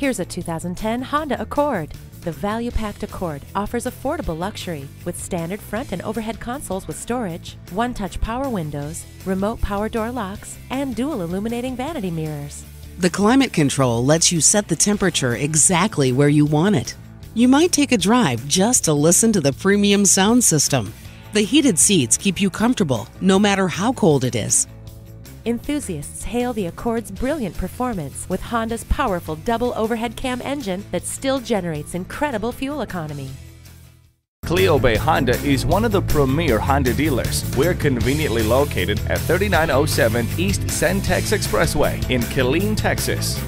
Here's a 2010 Honda Accord. The value packed Accord offers affordable luxury with standard front and overhead consoles with storage, one touch power windows, remote power door locks, and dual illuminating vanity mirrors. The climate control lets you set the temperature exactly where you want it. You might take a drive just to listen to the premium sound system. The heated seats keep you comfortable no matter how cold it is. Enthusiasts hail the Accord's brilliant performance with Honda's powerful double overhead cam engine that still generates incredible fuel economy. Cleo Bay Honda is one of the premier Honda dealers. We're conveniently located at 3907 East Centex Expressway in Killeen, Texas.